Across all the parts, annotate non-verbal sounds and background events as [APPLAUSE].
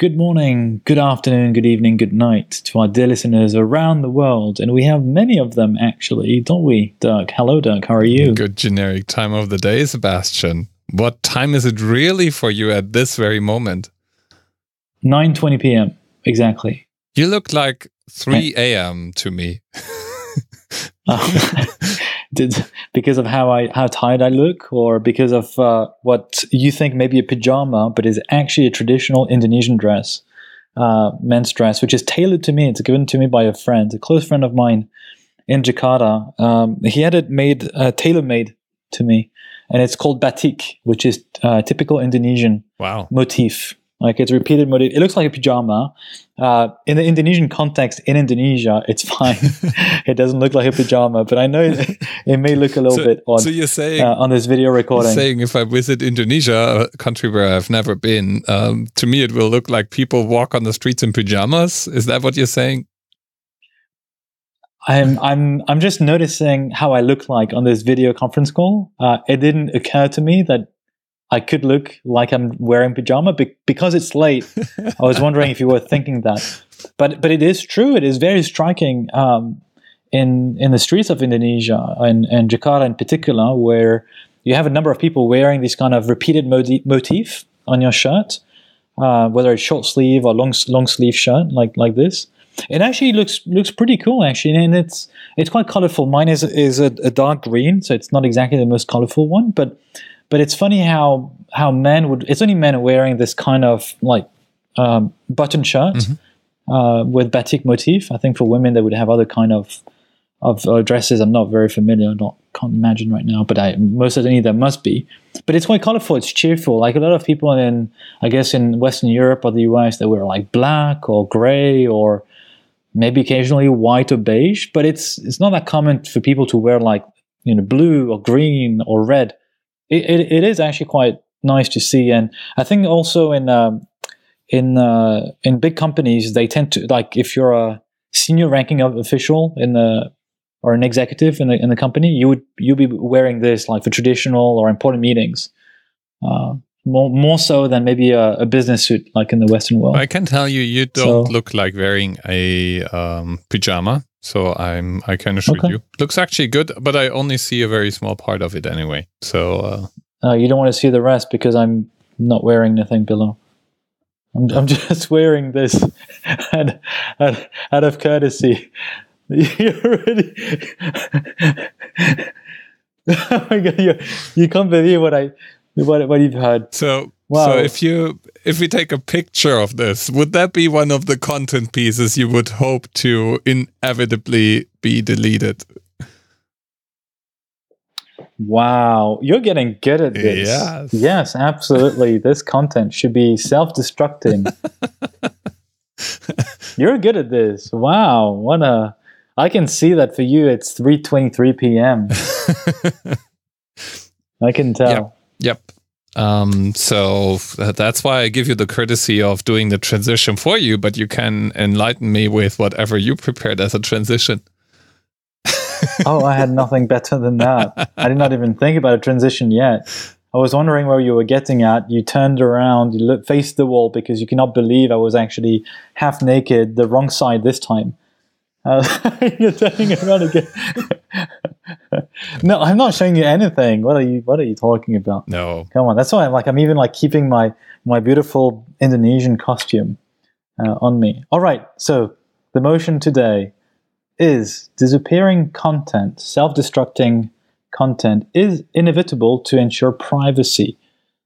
Good morning, good afternoon, good evening, good night to our dear listeners around the world. And we have many of them actually, don't we, Dirk? Hello, Dirk. How are you? Good generic time of the day, Sebastian. What time is it really for you at this very moment? 9:20 p.m. Exactly. You look like 3 a.m. to me. Uh, [LAUGHS] [LAUGHS] did [LAUGHS] because of how I how tired I look, or because of uh, what you think may be a pajama, but is actually a traditional Indonesian dress, uh, men's dress, which is tailored to me. It's given to me by a friend, a close friend of mine in Jakarta. Um, he had it made, uh, tailor made to me, and it's called batik, which is uh, typical Indonesian Wow. motif. Like it's repeated motif. It looks like a pajama. Uh, in the Indonesian context, in Indonesia, it's [LAUGHS] fine. it doesn't look like a pajama, but I know it, it may look a little So, bit odd so you're saying, uh, on this video recording. saying if I visit Indonesia, a country where I've never been, um, to me it will look like people walk on the streets in pajamas. Is that what you're saying? I'm I'm I'm just noticing how I look like on this video conference call. Uh, it didn't occur to me that I could look like I'm wearing pajama be- because it's late. I was wondering if you were thinking that, but but it is true. It is very striking um, in in the streets of Indonesia and, and Jakarta in particular, where you have a number of people wearing this kind of repeated moti- motif on your shirt, uh, whether it's short sleeve or long long sleeve shirt like like this. It actually looks looks pretty cool actually, and it's it's quite colorful. Mine is is a, a dark green, so it's not exactly the most colorful one, but but it's funny how how men would. It's only men wearing this kind of like um, button shirt uh, with batik motif. I think for women they would have other kind of of uh, dresses. I'm not very familiar. Not can't imagine right now, but I most certainly there must be. But it's quite colorful. It's cheerful. Like a lot of people in I guess in Western Europe or the US, they wear like black or gray or maybe occasionally white or beige. But it's it's not that common for people to wear like you know blue or green or red. It it, it is actually quite nice to see, and I think also in um, in uh, in big companies they tend to like if you're a senior ranking of official in the or an executive in the in the company, you would you be wearing this like for traditional or important meetings. Uh, more more so than maybe a, a business suit like in the Western world. I can tell you, you don't So- look like wearing a um, pajama. So I'm, I can assure Okay. you, looks actually good, but I only see a very small part of it anyway. So uh, Uh, you don't want to see the rest because I'm not wearing anything below. I'm, I'm [LAUGHS] just wearing this [LAUGHS] out, out, out of courtesy. [LAUGHS] You already. oh my god! You, you can't believe what I what what you've heard. So, Wow. so if you if we take a picture of this, would that be one of the content pieces you would hope to inevitably be deleted? Wow, you're getting good at this. Yes. Yes, absolutely. [LAUGHS] this content should be self-destructing. you're good at this. Wow, what a I can see that for you it's 3:23 p.m. [LAUGHS] I can tell. Yep. Um, so that's why I give you the courtesy of doing the transition for you, but you can enlighten me with whatever you prepared as a transition. [LAUGHS] Oh, I had nothing better than that. I did not even think about a transition yet. I was wondering where you were getting at. You turned around, you looked, faced the wall because you cannot believe I was actually half naked, the wrong side this time. Uh, [LAUGHS] you're turning around again. [LAUGHS] no, I'm not showing you anything. What are you? What are you talking about? No. Come on, that's why I'm like I'm even like keeping my my beautiful Indonesian costume uh, on me. All right, so the motion today is disappearing content, self-destructing content is inevitable to ensure privacy.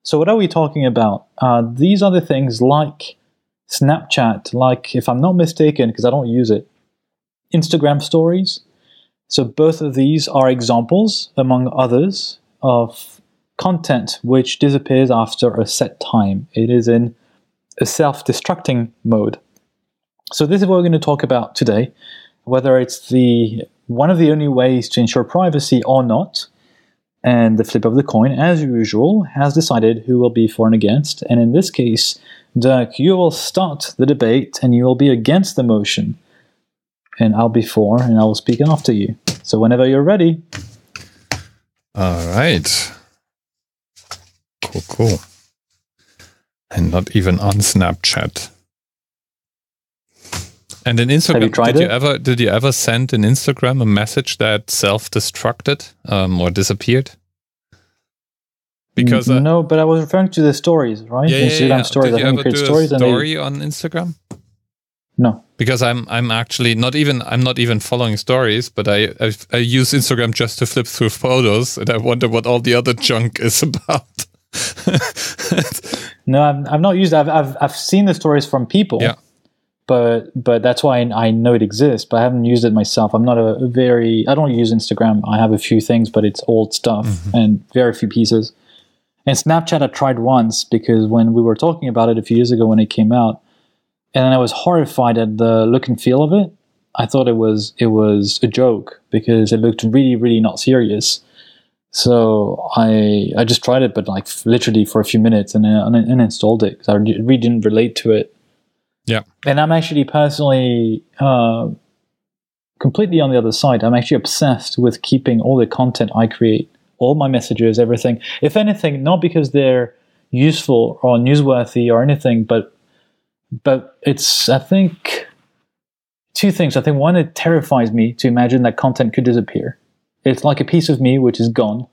So what are we talking about? Uh, these are the things like Snapchat, like if I'm not mistaken, because I don't use it, Instagram stories. So both of these are examples, among others, of content which disappears after a set time. It is in a self-destructing mode. So this is what we're going to talk about today, whether it's the one of the only ways to ensure privacy or not. And the flip of the coin, as usual, has decided who will be for and against. And in this case, Dirk, you will start the debate and you will be against the motion. And I'll be for and I will speak after you. So whenever you're ready, All right. Cool, cool. And not even on Snapchat. And in Instagram, Have you tried did you it? ever did you ever send in Instagram a message that self-destructed um, or disappeared? Because uh, no, but I was referring to the stories, right? yeah, yeah, Instagram yeah. stories. Did I you ever do stories a they, story on Instagram? No. Because I'm I'm actually not even I'm not even following stories, but I, I I use Instagram just to flip through photos, and I wonder what all the other junk is [LAUGHS] about. No, I've, I've not used. I've, I've I've seen the stories from people. Yeah. But but that's why I, I know it exists. But I haven't used it myself. I'm not a very. I don't use Instagram. I have a few things, but it's old stuff Mm-hmm. and very few pieces. And Snapchat I tried once because when we were talking about it a few years ago when it came out, and I was horrified at the look and feel of it. I thought it was it was a joke because it looked really really not serious. So I I just tried it, but like literally for a few minutes, and then un- uninstalled it because I really didn't relate to it. Yeah. And I'm actually personally uh, completely on the other side. I'm actually obsessed with keeping all the content I create, all my messages, everything. If anything, not because they're useful or newsworthy or anything, but but it's I think two things. I think one, it terrifies me to imagine that content could disappear. It's like a piece of me which is gone.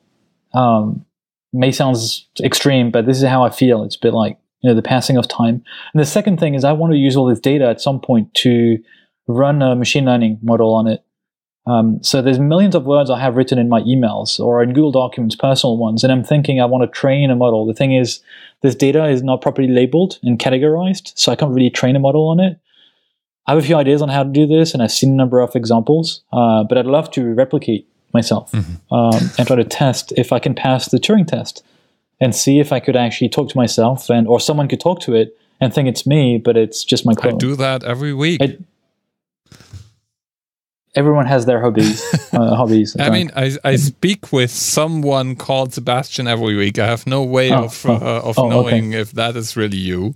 Um, may sounds extreme, but this is how I feel. It's a bit like you know the passing of time. And the second thing is I want to use all this data at some point to run a machine learning model on it. Um, so there's millions of words I have written in my emails or in Google Documents, personal ones, and I'm thinking I want to train a model. The thing is, this data is not properly labeled and categorized, so I can't really train a model on it. I have a few ideas on how to do this, and I've seen a number of examples, uh, but I'd love to replicate myself um, and try to test if I can pass the Turing test and see if I could actually talk to myself and or someone could talk to it and think it's me, but it's just my clone. I do that every week. I- Everyone has their hobbies. [LAUGHS] uh, hobbies. I mean, I, I speak with someone called Sebastian every week. I have no way Oh, of oh, uh, of oh, okay. knowing if that is really you.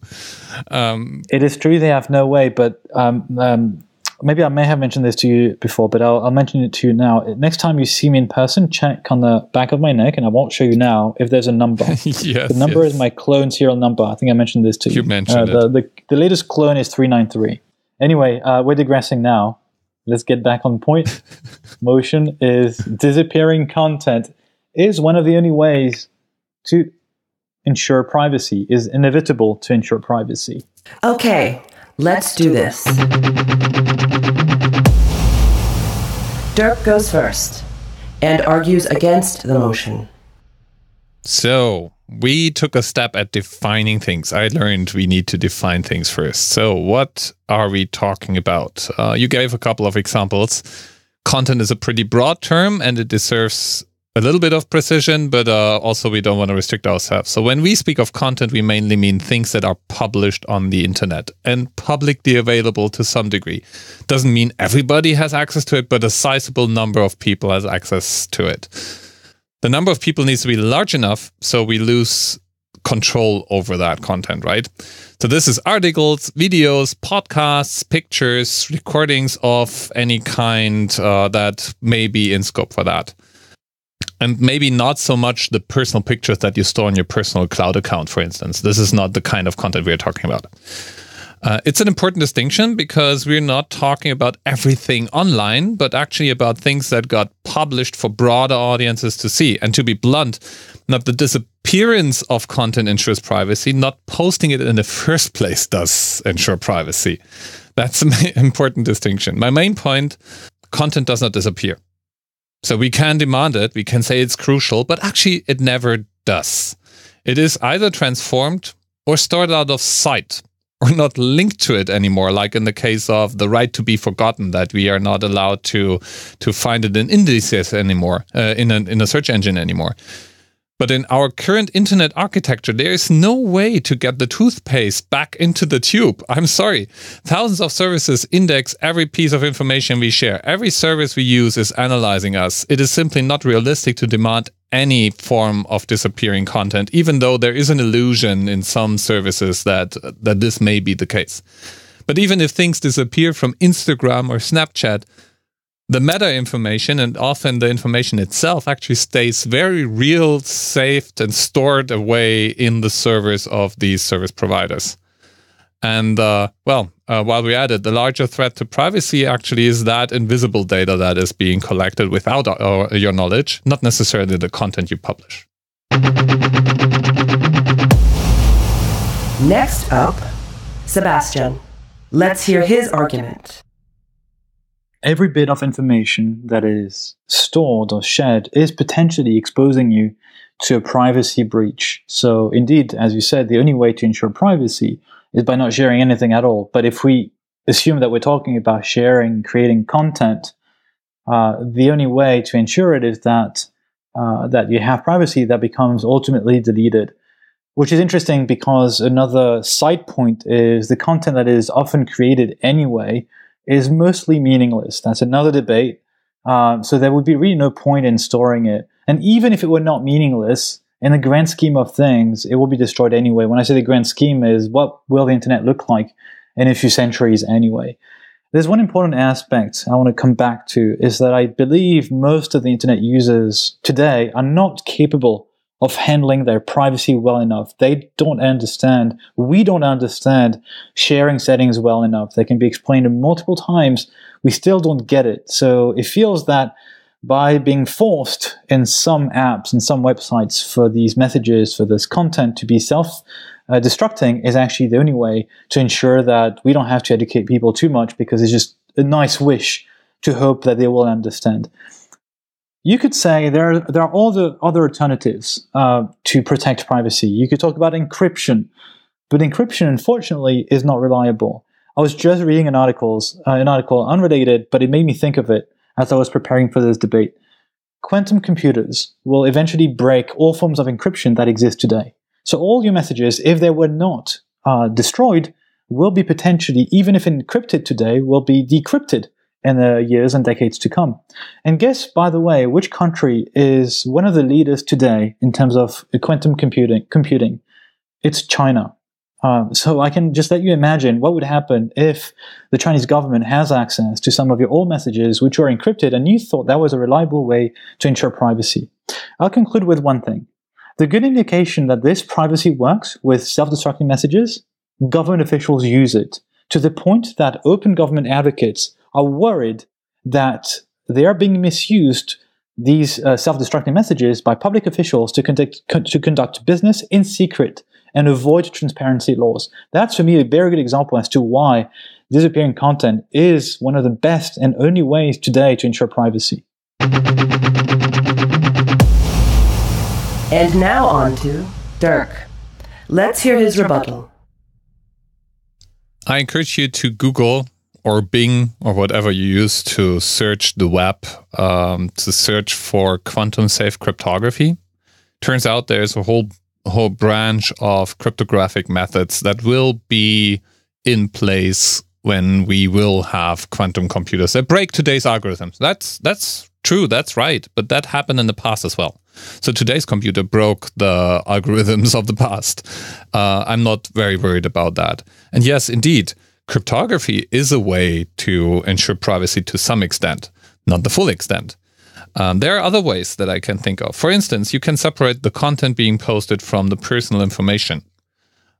Um, It is true they have no way, but um, um, maybe I may have mentioned this to you before, but I'll, I'll mention it to you now. Next time you see me in person, check on the back of my neck, and I won't show you now if there's a number. [LAUGHS] yes, the number yes. is my clone serial number. I think I mentioned this to you. You mentioned uh, the, the the latest clone is three nine three. Anyway, uh, we're digressing now. Let's get back on point. [LAUGHS] Motion is disappearing content is one of the only ways to ensure privacy. Is inevitable to ensure privacy. Okay, let's do this. Dirk goes first and argues against the motion. So we took a step at defining things. I learned we need to define things first. So what are we talking about? Uh, you gave a couple of examples. Content is a pretty broad term, and it deserves a little bit of precision, but uh, also we don't want to restrict ourselves. So when we speak of content, we mainly mean things that are published on the internet and publicly available to some degree. Doesn't mean everybody has access to it, but a sizable number of people has access to it the number of people needs to be large enough so we lose control over that content, right? So this is articles, videos, podcasts, pictures, recordings of any kind uh, that may be in scope for that. And maybe not so much the personal pictures that you store on your personal cloud account, for instance. This is not the kind of content we're talking about. Uh, it's an important distinction because we're not talking about everything online, but actually about things that got published for broader audiences to see. And to be blunt, not the disappearance of content ensures privacy, not posting it in the first place does ensure privacy. That's [LAUGHS] an important distinction. My main point content does not disappear. So we can demand it, we can say it's crucial, but actually it never does. It is either transformed or stored out of sight or not linked to it anymore like in the case of the right to be forgotten that we are not allowed to to find it in indices anymore uh, in a, in a search engine anymore but in our current internet architecture there is no way to get the toothpaste back into the tube. I'm sorry. Thousands of services index every piece of information we share. Every service we use is analyzing us. It is simply not realistic to demand any form of disappearing content, even though there is an illusion in some services that that this may be the case. But even if things disappear from Instagram or Snapchat, the meta information and often the information itself actually stays very real, saved, and stored away in the servers of these service providers. And uh, well, uh, while at it, the larger threat to privacy actually is that invisible data that is being collected without uh, your knowledge, not necessarily the content you publish. Next up, Sebastian. Let's hear his argument. Every bit of information that is stored or shared is potentially exposing you to a privacy breach. So, indeed, as you said, the only way to ensure privacy is by not sharing anything at all. But if we assume that we're talking about sharing, creating content, uh, the only way to ensure it is that uh, that you have privacy that becomes ultimately deleted. Which is interesting because another side point is the content that is often created anyway is mostly meaningless. That's another debate. Uh, so there would be really no point in storing it. And even if it were not meaningless, in the grand scheme of things, it will be destroyed anyway. When I say the grand scheme is what will the internet look like in a few centuries anyway? There's one important aspect I want to come back to is that I believe most of the internet users today are not capable of handling their privacy well enough. They don't understand, we don't understand sharing settings well enough. They can be explained multiple times. We still don't get it. So it feels that by being forced in some apps and some websites for these messages, for this content to be self uh, destructing is actually the only way to ensure that we don't have to educate people too much because it's just a nice wish to hope that they will understand. You could say there are, there are all the other alternatives uh, to protect privacy. You could talk about encryption, but encryption, unfortunately, is not reliable. I was just reading an articles, uh, an article unrelated, but it made me think of it as I was preparing for this debate. Quantum computers will eventually break all forms of encryption that exist today. So all your messages, if they were not uh, destroyed, will be potentially, even if encrypted today, will be decrypted in the years and decades to come. And guess, by the way, which country is one of the leaders today in terms of quantum computing? Computing, it's China. Um, so I can just let you imagine what would happen if the Chinese government has access to some of your old messages which are encrypted and you thought that was a reliable way to ensure privacy. I'll conclude with one thing. The good indication that this privacy works with self-destructing messages, government officials use it to the point that open government advocates are worried that they are being misused these uh, self-destructing messages by public officials to conduct, to conduct business in secret and avoid transparency laws. That's for me a very good example as to why disappearing content is one of the best and only ways today to ensure privacy. And now on to Dirk. Let's hear his rebuttal. I encourage you to Google or Bing or whatever you use to search the web um, to search for quantum safe cryptography. Turns out there's a whole whole branch of cryptographic methods that will be in place when we will have quantum computers that break today's algorithms. That's that's true, that's right, but that happened in the past as well. So today's computer broke the [LAUGHS] algorithms of the past. Uh, I'm not very worried about that. And yes, indeed, cryptography is a way to ensure privacy to some extent, not the full extent. Um, there are other ways that I can think of. For instance, you can separate the content being posted from the personal information.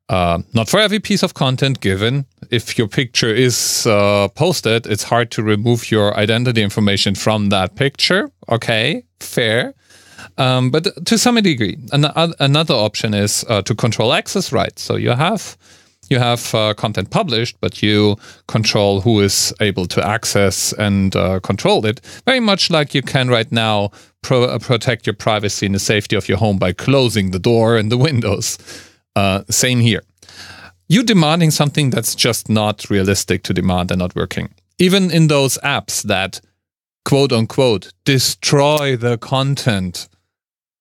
Uh, not for every piece of content given. If your picture is uh, posted, it's hard to remove your identity information from that picture. Okay, fair. Um, but to some degree, an- another option is uh, to control access rights. So you have you have uh, content published, but you control who is able to access and uh, control it. Very much like you can right now pro- uh, protect your privacy and the safety of your home by closing the door and the windows. Uh, same here. You demanding something that's just not realistic to demand and not working. Even in those apps that quote unquote destroy the content,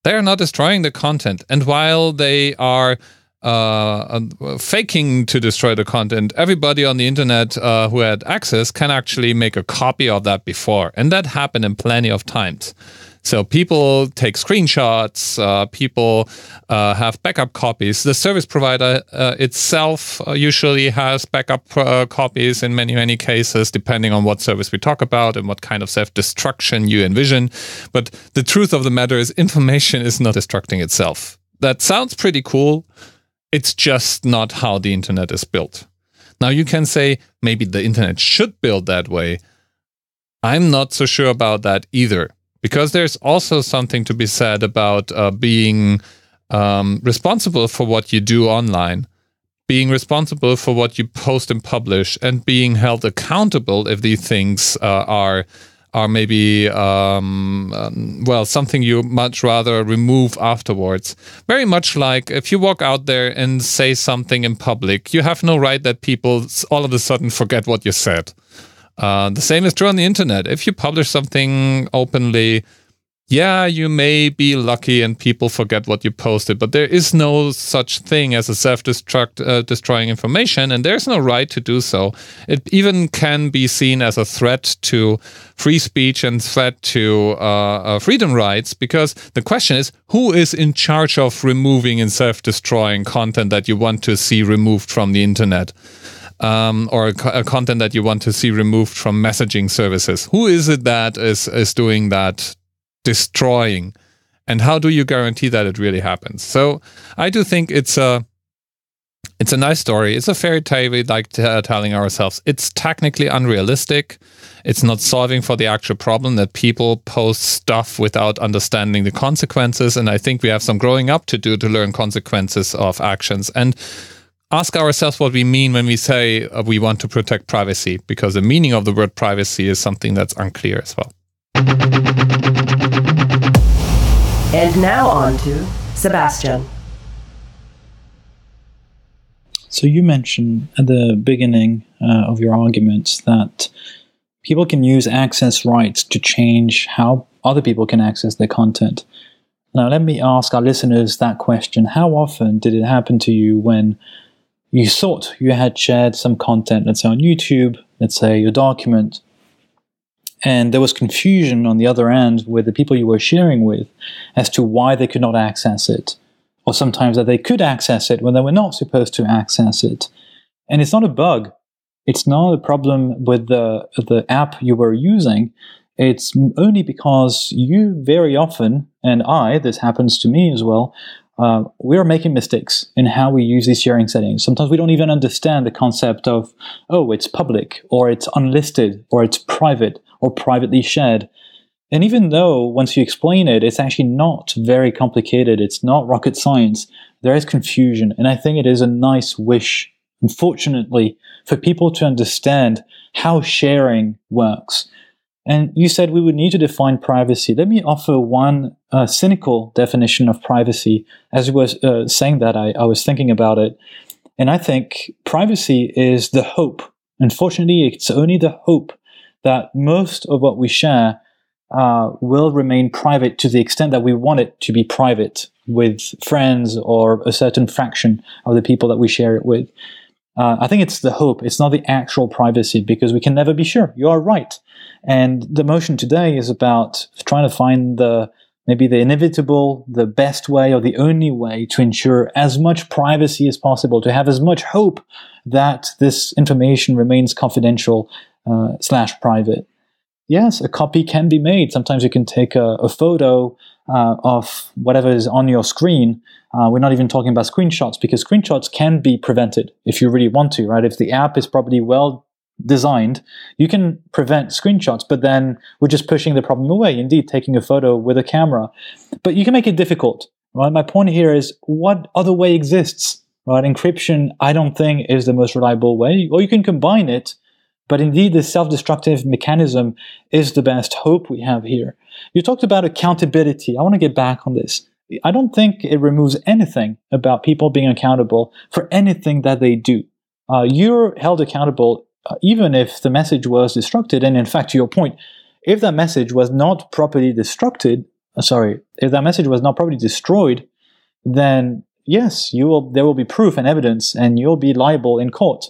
they are not destroying the content. And while they are uh, uh, faking to destroy the content, everybody on the internet uh, who had access can actually make a copy of that before. And that happened in plenty of times. So people take screenshots, uh, people uh, have backup copies. The service provider uh, itself usually has backup copies in many, many cases, depending on what service we talk about and what kind of self destruction you envision. But the truth of the matter is, [LAUGHS] information is not destructing itself. That sounds pretty cool it's just not how the internet is built. Now you can say maybe the internet should build that way. I'm not so sure about that either, because there's also something to be said about uh, being um, responsible for what you do online, being responsible for what you post and publish, and being held accountable if these things uh, are are maybe um, um, well something you much rather remove afterwards. Very much like if you walk out there and say something in public, you have no right that people all of a sudden forget what you said. Uh, the same is true on the internet. If you publish something openly, yeah, you may be lucky and people forget what you posted, but there is no such thing as a self-destruct uh, destroying information, and there's no right to do so. It even can be seen as a threat to free speech and threat to uh, uh, freedom rights, because the question is, who is in charge of removing and self-destroying content that you want to see removed from the internet? Um, or a content that you want to see removed from messaging services. Who is it that is is doing that destroying. And how do you guarantee that it really happens? So i do think it's a it's a nice story. It's a fairy tale we like t- uh, telling ourselves. It's technically unrealistic. It's not solving for the actual problem that people post stuff without understanding the consequences. And i think we have some growing up to do to learn consequences of actions. And ask ourselves what we mean when we say uh, we want to protect privacy because the meaning of the word privacy is something that's unclear as well and now on to Sebastian. So you mentioned at the beginning uh, of your arguments that people can use access rights to change how other people can access their content. Now, let me ask our listeners that question. How often did it happen to you when you thought you had shared some content, let's say on YouTube, let's say your document, and there was confusion on the other end with the people you were sharing with as to why they could not access it, or sometimes that they could access it when they were not supposed to access it. And it's not a bug. It's not a problem with the, the app you were using. It's only because you very often, and I, this happens to me as well, uh, we are making mistakes in how we use these sharing settings. Sometimes we don't even understand the concept of, oh, it's public, or it's unlisted, or it's private, or privately shared. And even though once you explain it, it's actually not very complicated, it's not rocket science, there is confusion. And I think it is a nice wish, unfortunately, for people to understand how sharing works. And you said we would need to define privacy. Let me offer one uh, cynical definition of privacy. As you were uh, saying that, I, I was thinking about it. And I think privacy is the hope. Unfortunately, it's only the hope that most of what we share uh, will remain private to the extent that we want it to be private with friends or a certain fraction of the people that we share it with. Uh, I think it's the hope. It's not the actual privacy because we can never be sure. You are right. And the motion today is about trying to find the maybe the inevitable, the best way or the only way to ensure as much privacy as possible, to have as much hope that this information remains confidential uh, slash private. Yes, a copy can be made. Sometimes you can take a, a photo uh, of whatever is on your screen. Uh, we're not even talking about screenshots because screenshots can be prevented if you really want to, right? If the app is properly well designed, you can prevent screenshots, but then we're just pushing the problem away. Indeed, taking a photo with a camera, but you can make it difficult, right? My point here is what other way exists, right? Encryption, I don't think is the most reliable way, or you can combine it but indeed, this self destructive mechanism is the best hope we have here. You talked about accountability. I want to get back on this. I don't think it removes anything about people being accountable for anything that they do. Uh, you're held accountable uh, even if the message was destructed. And in fact, to your point, if that message was not properly destructed, uh, sorry, if that message was not properly destroyed, then yes, you will. There will be proof and evidence, and you'll be liable in court.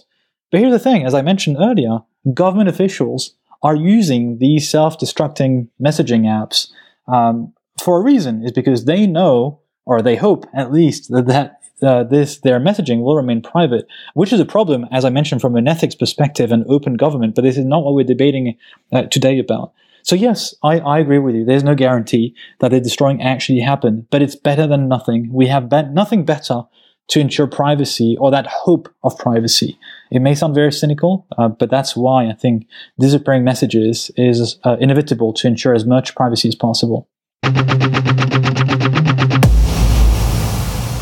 But here's the thing, as I mentioned earlier, government officials are using these self-destructing messaging apps um, for a reason. Is because they know, or they hope at least, that, that uh, this their messaging will remain private, which is a problem, as I mentioned, from an ethics perspective and open government. But this is not what we're debating uh, today about. So yes, I, I agree with you. There's no guarantee that the destroying actually happened, but it's better than nothing. We have be- nothing better to ensure privacy or that hope of privacy. It may sound very cynical, uh, but that's why I think disappearing messages is uh, inevitable to ensure as much privacy as possible.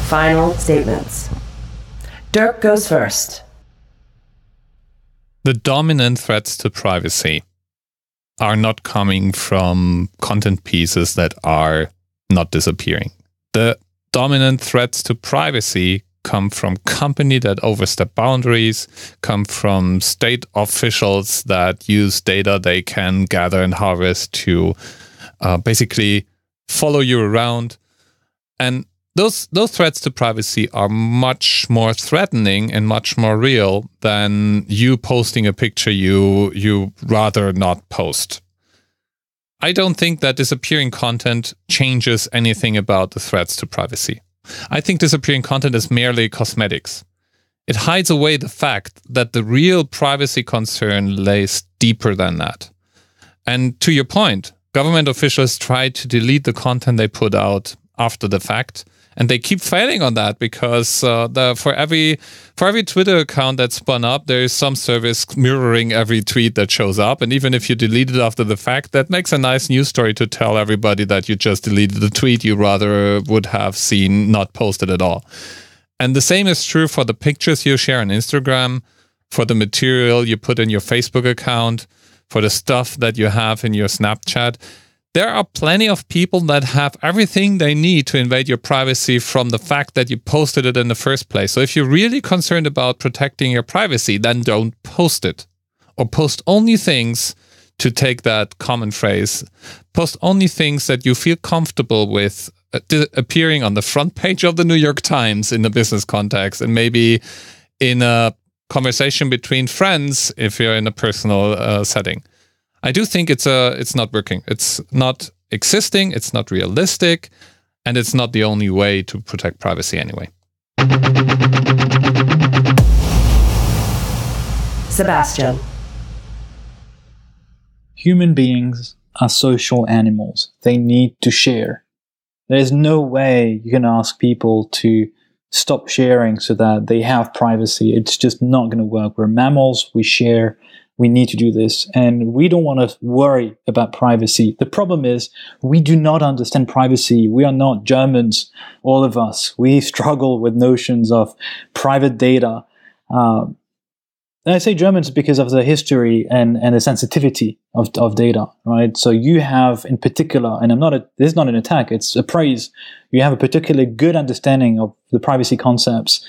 Final statements. Dirk goes first. The dominant threats to privacy are not coming from content pieces that are not disappearing. The dominant threats to privacy come from company that overstep boundaries, come from state officials that use data they can gather and harvest to uh, basically follow you around. And those those threats to privacy are much more threatening and much more real than you posting a picture you you rather not post. I don't think that disappearing content changes anything about the threats to privacy. I think disappearing content is merely cosmetics. It hides away the fact that the real privacy concern lays deeper than that. And to your point, government officials try to delete the content they put out after the fact and they keep failing on that because uh, the, for every for every Twitter account that's spun up, there is some service mirroring every tweet that shows up, and even if you delete it after the fact, that makes a nice news story to tell everybody that you just deleted the tweet you rather would have seen not posted at all. And the same is true for the pictures you share on Instagram, for the material you put in your Facebook account, for the stuff that you have in your Snapchat there are plenty of people that have everything they need to invade your privacy from the fact that you posted it in the first place. So if you're really concerned about protecting your privacy, then don't post it or post only things to take that common phrase, post only things that you feel comfortable with uh, appearing on the front page of the New York Times in a business context and maybe in a conversation between friends if you're in a personal uh, setting. I do think it's a uh, it's not working. It's not existing. It's not realistic, and it's not the only way to protect privacy anyway. Sebastian. Human beings are social animals. They need to share. There's no way you can ask people to stop sharing so that they have privacy. It's just not going to work. We're mammals, we share, we need to do this and we don't want to worry about privacy. The problem is we do not understand privacy. We are not Germans, all of us. We [LAUGHS] struggle with notions of private data. Uh, and I say Germans because of the history and, and the sensitivity of, of data, right? So you have in particular, and I'm not a, this is not an attack, it's a praise. You have a particularly good understanding of the privacy concepts,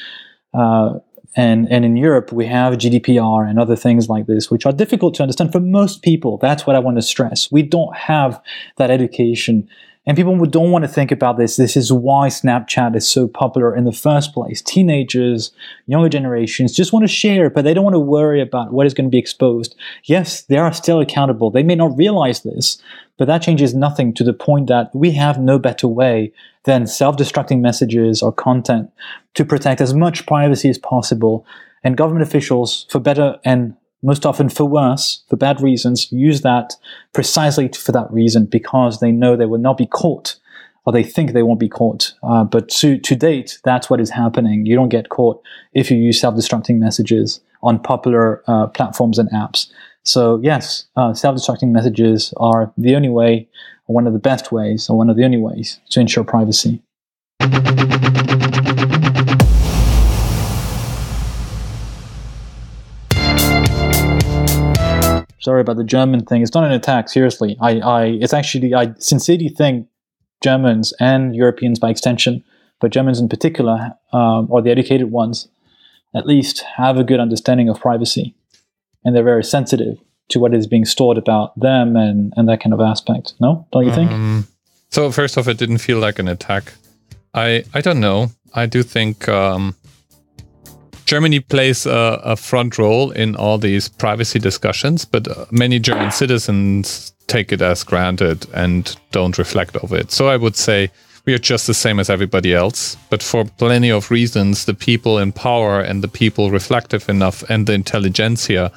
uh, and, and in Europe, we have GDPR and other things like this, which are difficult to understand for most people. That's what I want to stress. We don't have that education. And people don't want to think about this. This is why Snapchat is so popular in the first place. Teenagers, younger generations just want to share, but they don't want to worry about what is going to be exposed. Yes, they are still accountable. They may not realize this, but that changes nothing to the point that we have no better way than self-destructing messages or content to protect as much privacy as possible. And government officials, for better and most often for worse, for bad reasons, use that precisely for that reason because they know they will not be caught or they think they won't be caught. Uh, but to, to date, that's what is happening. You don't get caught if you use self-destructing messages on popular uh, platforms and apps. So yes, uh, self-destructing messages are the only way, or one of the best ways, or one of the only ways to ensure privacy. Sorry about the German thing. It's not an attack. Seriously, I, I, it's actually, I sincerely think Germans and Europeans by extension, but Germans in particular, um, or the educated ones, at least have a good understanding of privacy and they're very sensitive to what is being stored about them and, and that kind of aspect. No, don't you think? Um, so first off, it didn't feel like an attack. I I don't know. I do think um, Germany plays a, a, front role in all these privacy discussions, but uh, many German citizens take it as granted and don't reflect over it. So I would say we are just the same as everybody else, but for plenty of reasons, the people in power and the people reflective enough and the intelligentsia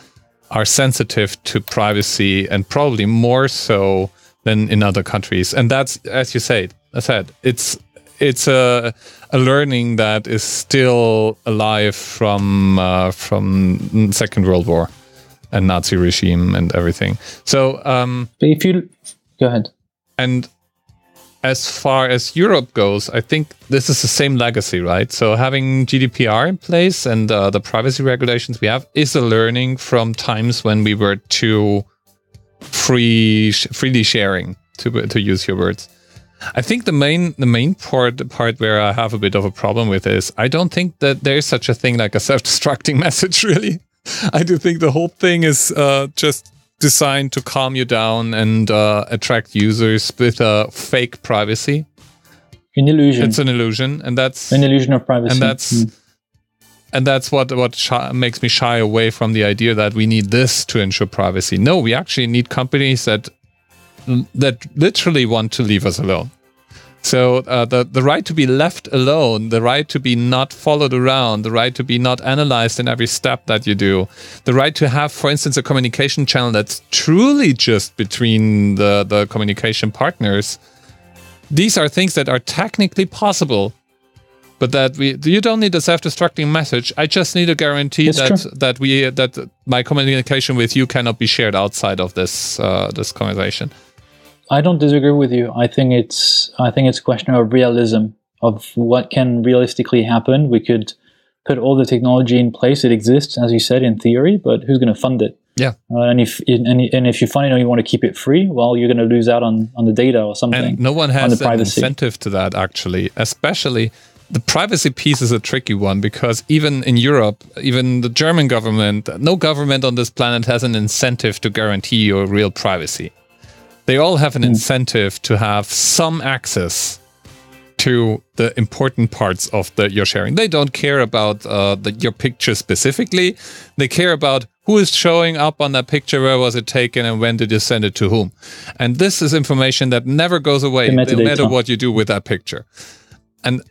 are sensitive to privacy and probably more so than in other countries. And that's, as you say, I said, it's it's a a learning that is still alive from uh, from Second World War and Nazi regime and everything. So, um, if you go ahead, and as far as Europe goes, I think this is the same legacy, right? So having GDPR in place and uh, the privacy regulations we have is a learning from times when we were too free, freely sharing, to to use your words. I think the main the main part the part where I have a bit of a problem with is I don't think that there is such a thing like a self-destructing [LAUGHS] message. Really, I do think the whole thing is uh, just designed to calm you down and uh, attract users with a fake privacy. an illusion. It's an illusion, and that's an illusion of privacy. and that's Mm. and that's what what shy, makes me shy away from the idea that we need this to ensure privacy. No, we actually need companies that that literally want to leave us alone. So uh, the the right to be left alone, the right to be not followed around, the right to be not analyzed in every step that you do, the right to have, for instance, a communication channel that's truly just between the the communication partners. These are things that are technically possible, but that we you don't need a self-destructing message. I just need a guarantee It's that true. that we that my communication with you cannot be shared outside of this uh, this conversation. I don't disagree with you. I think it's I think it's a question of realism of what can realistically happen. We could put all the technology in place. It exists, as you said, in theory, but who's going to fund it? Yeah. Uh, and if and, and if you and you want to keep it free, well, you're going to lose out on, on the data or something. And no one on has the an incentive to that, actually. Especially the privacy piece is a tricky one because even in Europe, even the German government, no government on this planet has an incentive to guarantee your real privacy. They all have an Hmm. incentive to have some access to the important parts of the you're sharing. They don't care about uh, the, your picture specifically. They care about who is showing up on that picture, where was it taken, and when did you send it to whom. And this is information that never goes away, no matter what you do with that picture. And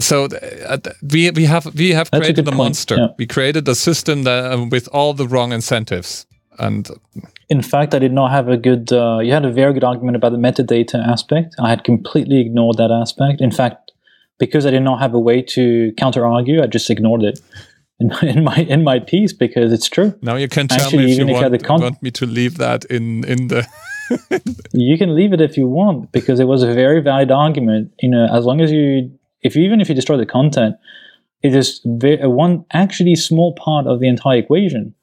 so uh, we we have we have That's created a, monster. yeah. We created a system that uh, with all the wrong incentives. And In fact, I did not have a good. Uh, you had a very good argument about the metadata aspect. I had completely ignored that aspect. In fact, because I did not have a way to counter argue, I just ignored it [LAUGHS] in, in my in my piece because it's true. now you can tell Actually, me if you even if you want, the con- want me to leave that in in the [LAUGHS] You can leave it if you want because it was a very valid argument. You know, as long as you, if you, even if you destroy the content, it is ve- one actually small part of the entire equation.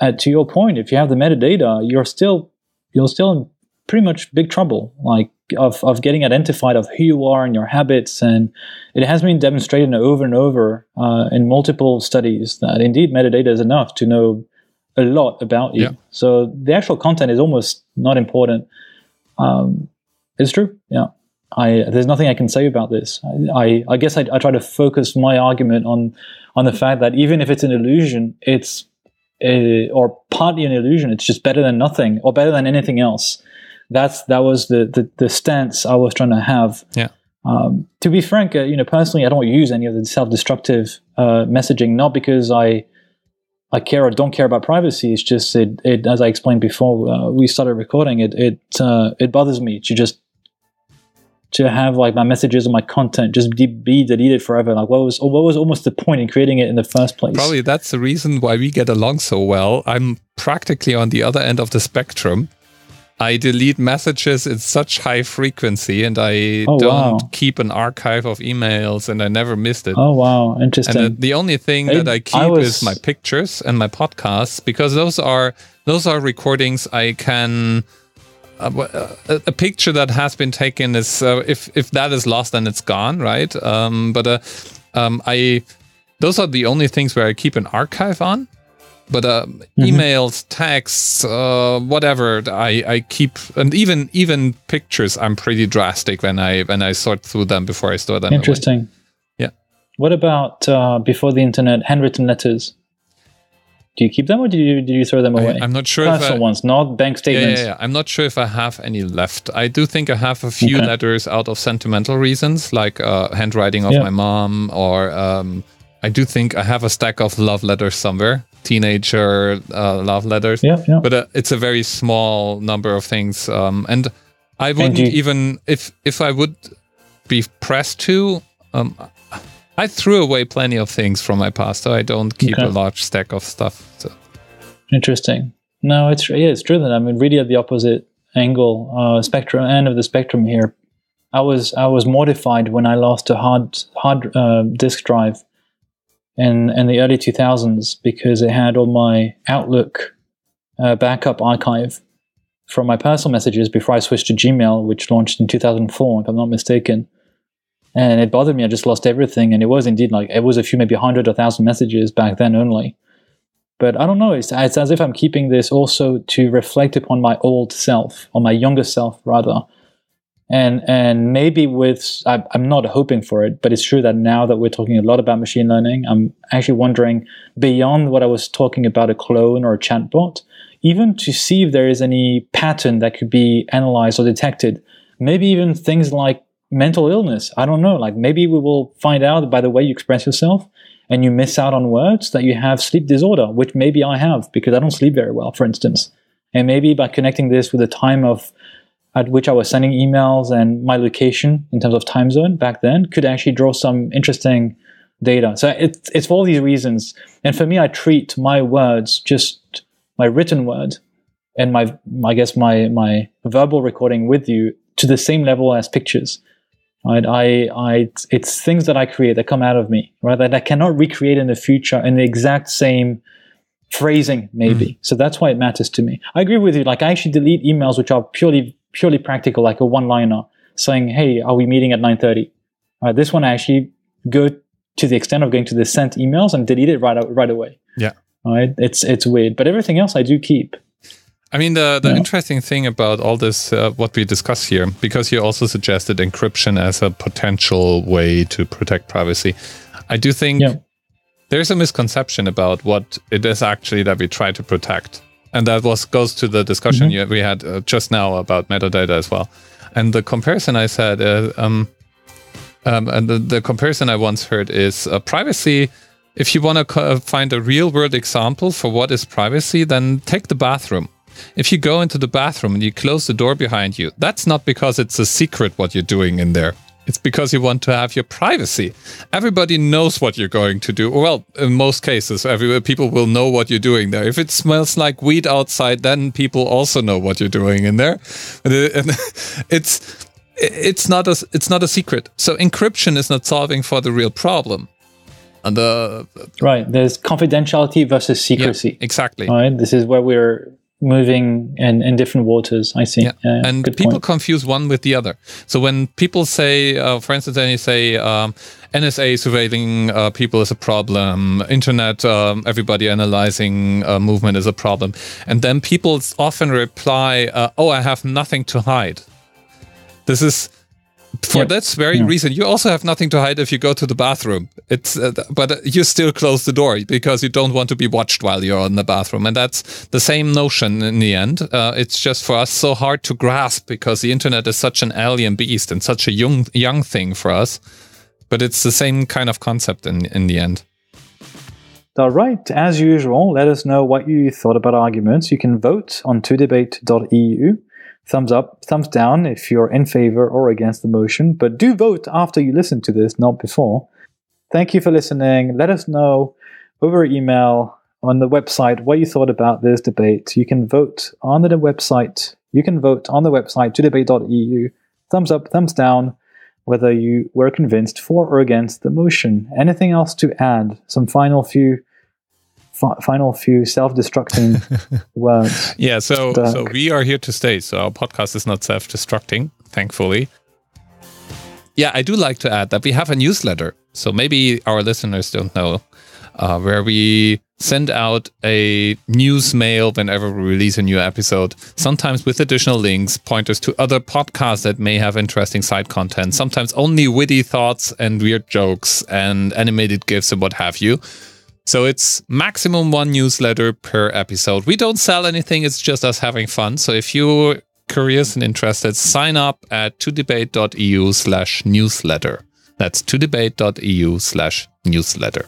Uh, to your point, if you have the metadata, you're still you're still in pretty much big trouble, like of of getting identified of who you are and your habits. And it has been demonstrated over and over uh, in multiple studies that indeed metadata is enough to know a lot about you. Yeah. So the actual content is almost not important. Um, it's true. Yeah. I, there's nothing I can say about this. I, I, I guess I, I try to focus my argument on on the fact that even if it's an illusion, it's uh, or partly an illusion. It's just better than nothing, or better than anything else. That's that was the the, the stance I was trying to have. Yeah. Um, to be frank, uh, you know, personally, I don't use any of the self-destructive uh, messaging, not because I I care or don't care about privacy. It's just it, it as I explained before uh, we started recording. It it uh, it bothers me to just to have like my messages and my content just de- be deleted forever. Like what was what was almost the point in creating it in the first place? Probably that's the reason why we get along so well. I'm practically on the other end of the spectrum. I delete messages at such high frequency and I Oh, don't wow. keep an archive of emails and I never missed it. Oh wow, interesting. uh, the only thing I- that I keep I was- is my pictures and my podcasts because those are those are recordings I can a, a picture that has been taken is uh, if if that is lost then it's gone right um, but uh, um, I those are the only things where I keep an archive on but uh, emails texts uh, whatever I, I keep and even even pictures I'm pretty drastic when I when I sort through them before I store them away. Interesting. Yeah. What about uh, before the internet, handwritten letters? Do you keep them or do you do you throw them away? I, am not sure if Personal I, ones, not bank statements. yeah, yeah. I'm not sure if I have any left. I do think I have a few Okay. letters out of sentimental reasons, like uh, handwriting of Yeah. my mom, or um, I do think I have a stack of love letters somewhere, teenager uh, love letters. Yeah, yeah. But uh, it's a very small number of things, um, and I wouldn't you- even if if I would be pressed to. Um, I threw away plenty of things from my past, so I don't keep Okay. a large stack of stuff. So. Interesting. No, it's yeah, it's true that I'm really at the opposite angle, uh, spectrum end of the spectrum here. I was I was mortified when I lost a hard hard uh, disk drive in in the early 2000s because it had all my Outlook uh, backup archive from my personal messages before I switched to Gmail, which launched in 2004, if I'm not mistaken. And it bothered me. I just lost everything, and it was indeed like it was a few, maybe hundred or thousand messages back then only but I don't know. It's, it's as if I'm keeping this also to reflect upon my old self, or my younger self, rather. And and maybe with I, I'm not hoping for it, but it's true that now that we're talking a lot about machine learning, I'm actually wondering beyond what I was talking about a clone or a chatbot, even to see if there is any pattern that could be analyzed or detected. Maybe even things like mental illness. I don't know. Like maybe we will find out by the way you express yourself and you miss out on words that you have sleep disorder, which maybe I have because I don't sleep very well, for instance. And maybe by connecting this with the time of at which I was sending emails and my location in terms of time zone back then could actually draw some interesting data. So it's it's for all these reasons. And for me, I treat my words, just my written word, and my I guess my my verbal recording with you to the same level as pictures. Right? I, I, it's things that I create that come out of me, right? That I cannot recreate in the future in the exact same phrasing, maybe. So that's why it matters to me. I agree with you. Like I actually delete emails which are purely, purely practical, like a one-liner saying, "Hey, are we meeting at 9:30?" Uh, this one I actually go to the extent of going to the sent emails and delete it right right away. Yeah. Right? It's it's weird, but everything else I do keep. I mean, the, the Yeah. interesting thing about all this, uh, what we discuss here, because you also suggested encryption as a potential way to protect privacy. I do think Yeah. there's a misconception about what it is actually that we try to protect. And that was goes to the discussion you, we had uh, just now about metadata as well. And the comparison I said, uh, um, um, and the, the comparison I once heard is uh, privacy. If you want to co- find a real world example for what is privacy, then take the bathroom. If you go into the bathroom and you close the door behind you, that's not because it's a secret what you're doing in there. It's because you want to have your privacy. Everybody knows what you're going to do. Well, in most cases, every, people will know what you're doing there. If it smells like weed outside, then people also know what you're doing in there. And [LAUGHS] it's it's not a it's not a secret. So encryption is not solving for the real problem. And the Right. There's confidentiality versus yeah, secrecy. exactly. Right. This is where we're moving in, in different waters. I see. Yeah. Yeah, and people point. confuse one with the other. So when people say, uh, for instance, then you say um, NSA surveilling uh, people is a problem, internet, um, everybody analyzing uh, movement is a problem, and then people often reply, uh, "Oh, I have nothing to hide." This is. For Yeah. that very Yeah. reason, you also have nothing to hide if you go to the bathroom. It's, uh, but uh, you still close the door because you don't want to be watched while you're in the bathroom, and that's the same notion in the end. Uh, it's just for us so hard to grasp because the internet is such an alien beast and such a young young thing for us. But it's the same kind of concept in in the end. All right. As usual, let us know what you thought about arguments. You can vote on 2debate.eu. Thumbs up, thumbs down if you're in favor or against the motion, but do vote after you listen to this, not before. Thank you for listening. Let us know over email on the website what you thought about this debate. You can vote on the website. You can vote on the website 2debate.eu. Thumbs up, thumbs down, whether you were convinced for or against the motion. Anything else to add? Some final few fi- final few self-destructing [LAUGHS] words. Yeah, so Dirk. so we are here to stay. So our podcast is not self-destructing, thankfully. Yeah, I do like to add that we have a newsletter. So maybe our listeners don't know, uh, where we send out a news mail whenever we release a new episode. Sometimes with additional links, pointers to other podcasts that may have interesting side content. Sometimes only witty thoughts and weird jokes and animated gifs and what have you. So it's maximum one newsletter per episode. We don't sell anything, it's just us having fun. So if you're curious and interested, sign up at 2debate.eu slash newsletter. That's 2debate.eu slash newsletter.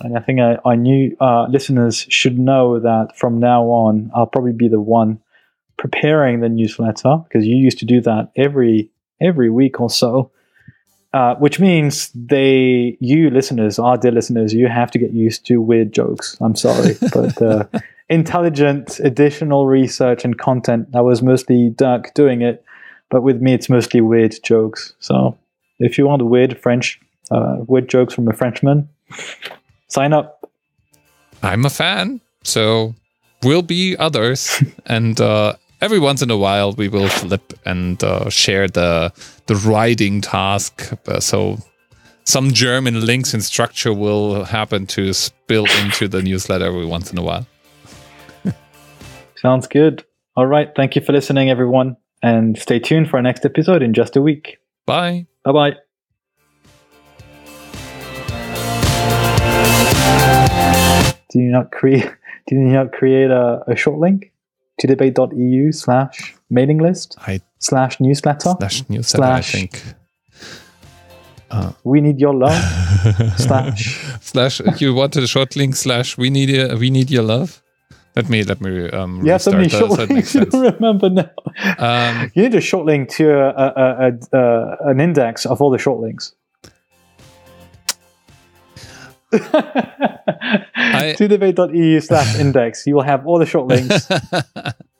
And I think I, I knew uh, listeners should know that from now on, I'll probably be the one preparing the newsletter because you used to do that every every week or so. Uh, which means they, you listeners, our dear listeners, you have to get used to weird jokes. I'm sorry, [LAUGHS] but uh, intelligent additional research and content. That was mostly Dirk doing it, but with me, it's mostly weird jokes. So if you want weird French, uh, weird jokes from a Frenchman, sign up. I'm a fan, so will be others, [LAUGHS] and uh, every once in a while we will flip and uh, share the the writing task. Uh, so some German links and structure will happen to spill into the newsletter every once in a while. [LAUGHS] Sounds good. All right. Thank you for listening, everyone. And stay tuned for our next episode in just a week. Bye. Bye bye. Do you not create? [LAUGHS] Did you not create a, a short link 2debate.eu slash mailing list I slash newsletter slash newsletter. Slash- I think we need your love [LAUGHS] slash slash. You wanted a short link slash. We need your, we need your love. Let me let me um. you have so many short that, links. [LAUGHS] Sense. don't remember now. Um, You need a short link to a, a, a, a, a, an index of all the short links. [LAUGHS] I- 2debate.eu slash index. You will have all the short links [LAUGHS]